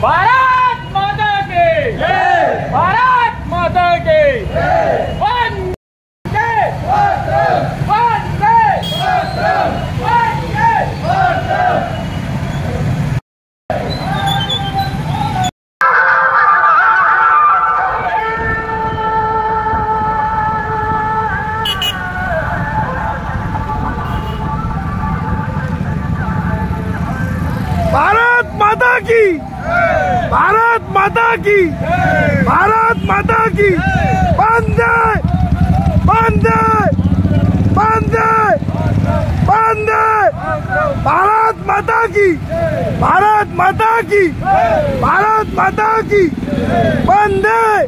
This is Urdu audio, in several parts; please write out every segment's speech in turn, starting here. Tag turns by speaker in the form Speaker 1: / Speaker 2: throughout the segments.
Speaker 1: Para! بھارت ماتا کی۔ بھارت ماتا کی۔ بندے! بندے! بندے! بندے! بھارت ماتا کی۔ بھارت ماتا کی۔ بھارت ماتا کی۔ بندے!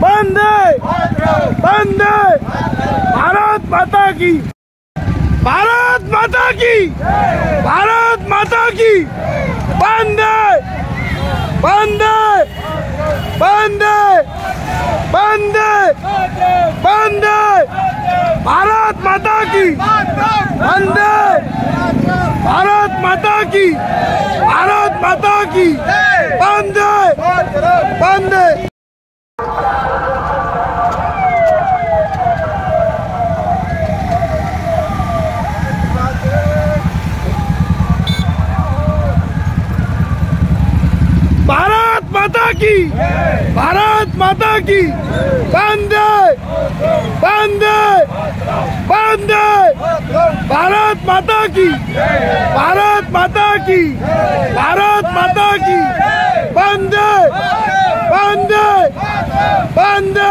Speaker 1: بندے! بندے! بھارت ماتا کی۔ بھارت ماتا کی۔ بھارت ماتا کی۔ بندے! بند بند بند بند بھارت ماتا کی! بند بھارت ماتا کی! بھارت ماتا کی! بند بند کی۔ بھارت ماتا کی۔ بندے بندے بندے۔ بھارت ماتا کی۔ بھارت ماتا کی۔ بھارت ماتا کی۔ بندے بندے بندے۔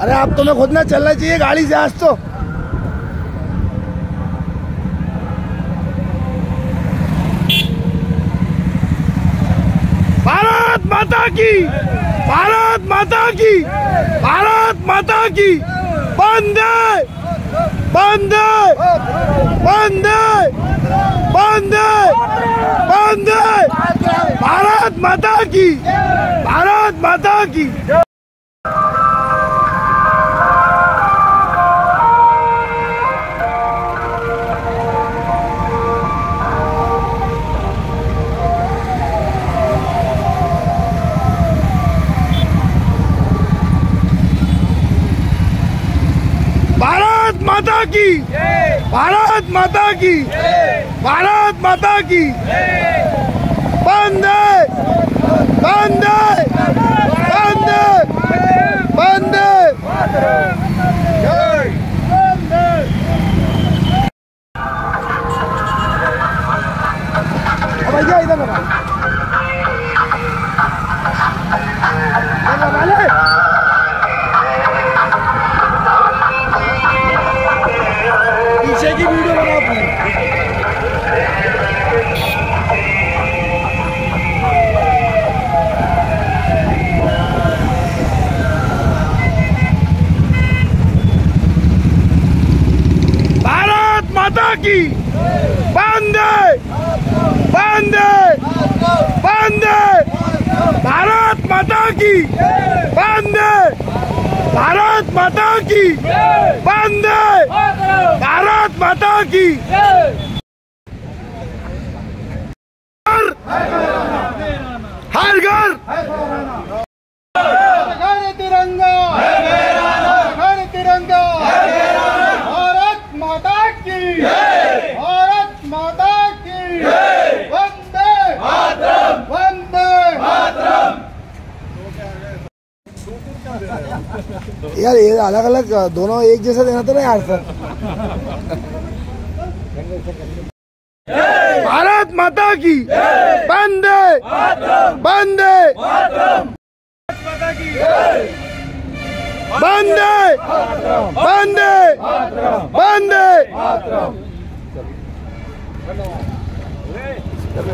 Speaker 1: ارے، آپ تو میں خود نہ چلنا چاہیے، گاڑی سے آج تو۔ کی۔ بھارت ماتا کی۔ بھارت ماتا کی۔ بندے۔ بندے۔ بندے۔ بندے۔ بندے۔ بھارت ماتا کی۔ بھارت ماتا کی۔ ماتا کی بھارت ماتا کی بھارت ماتا کی بند بند بند بند بچے کی ویڈیو بنا پڑے ماتا کی باندے باندے باندے بھارت ماتا کی بھارت ماتا کی۔ بندے۔ بھارت ماتا کی۔ یار، یہ الگ الگ، دونوں ایک جیسا دینا تھا نا یار سر بھارت ماتا کی۔ بندے۔ بندے۔ بندے۔ بندے۔ بندے۔